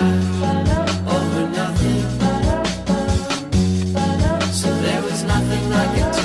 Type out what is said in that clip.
over nothing. So there was nothing like a